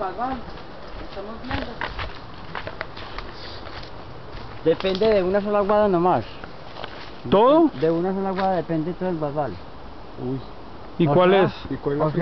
Estamos viendo. Depende de una sola guada nomás. ¿Todo? De una sola guada depende todo el basal. ¿Y O cuál sea, es? ¿Y cuál es O sea,